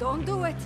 Don't do it.